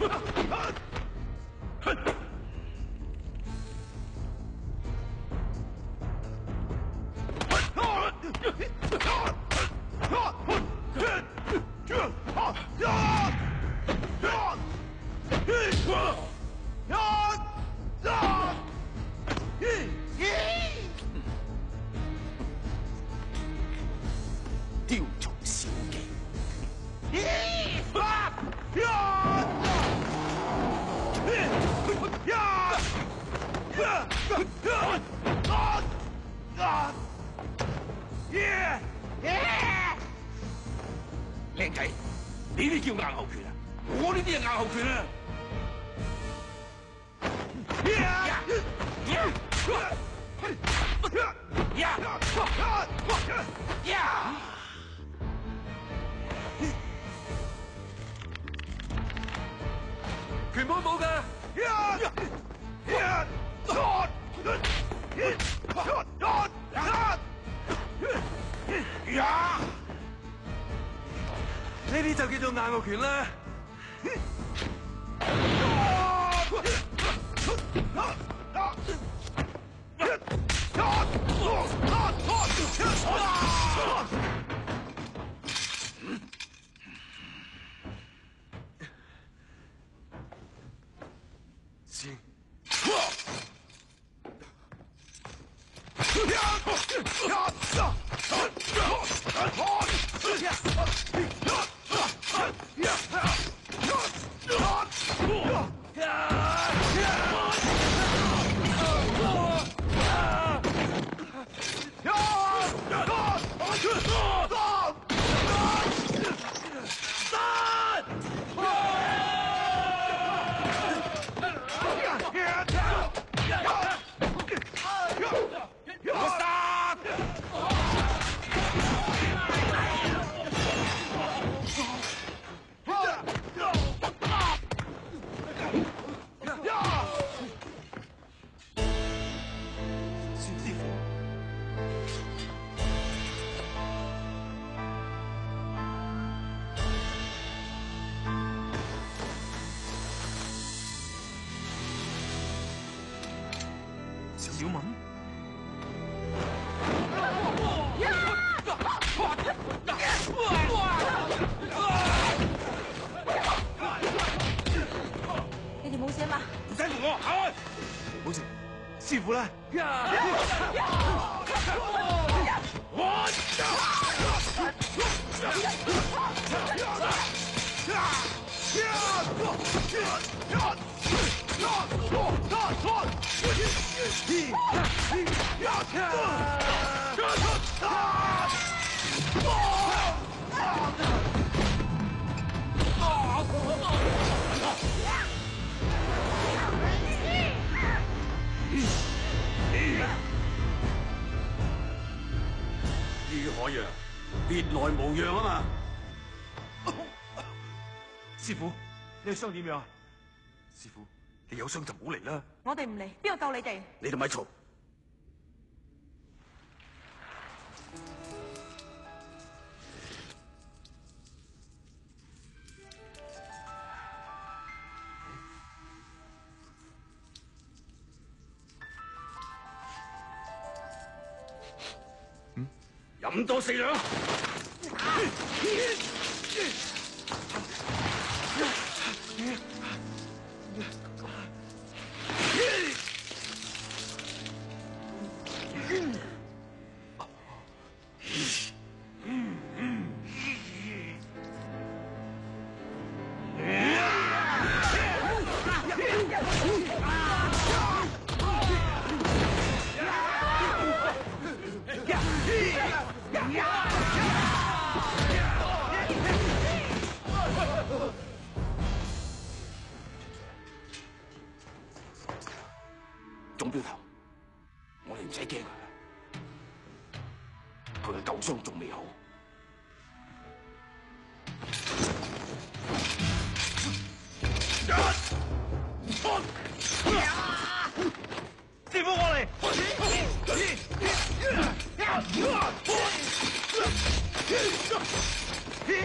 卧 啊练仔，你呢叫硬后拳啊？我呢啲系硬后拳啊！拳包冇噶。呢啲就叫做硬卧拳啦。一二三四一四一小敏，你哋冇事嘛？唔使同我，行威，冇事，師傅啦。于海洋，别来无恙啊嘛！师傅，你的伤点样？师傅。你有伤就唔好嚟啦！我哋唔嚟，边个救你哋？你哋咪嘈！饮多四两。总镖头，我哋唔使惊，佢佢嘅旧伤仲未好。